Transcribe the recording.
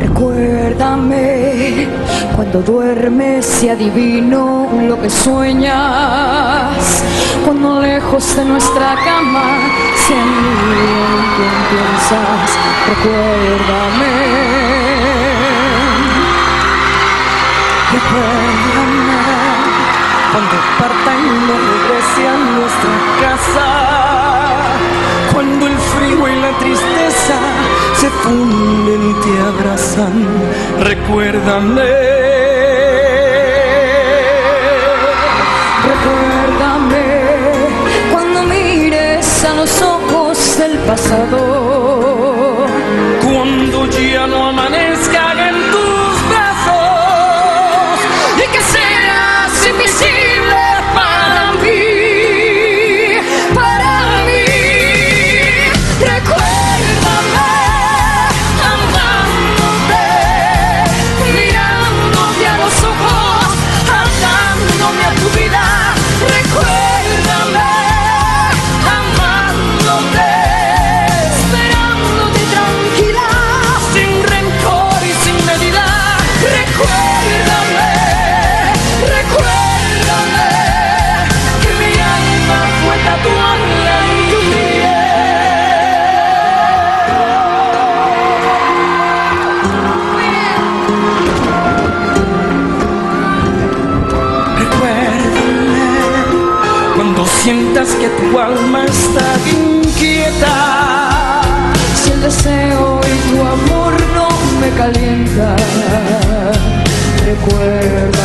Recuérdame cuando duermes y adivino lo que sueñas. Cuando lejos de nuestra cama siempre en quien piensas. Recuérdame. Recuérdame cuando parta y no regrese a nuestra casa. Cuando el frío y la tristeza se funden y te abrazan, recuérdame. Recuérdame cuando mires a los ojos del pasado. Que tu alma está inquieta. Si el deseo y tu amor no me calientan, recuérdame.